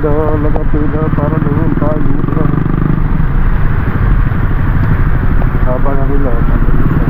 nagpila para doon tayo habang nila nagpila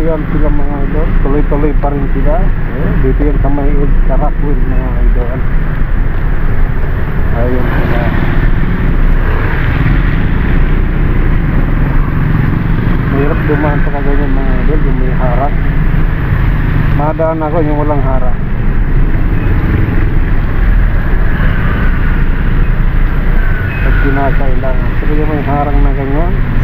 ayon sila mga idol. Tuloy-tuloy pa rin sila. Eh, dito yan sa may Karakwin mga idol. Ayon sila. Mahirap dumaan sa kaganyan mga idol yung may harap. Madaan ako yung walang harap. Pag kinakailangan. Pero yung may harang na ganyan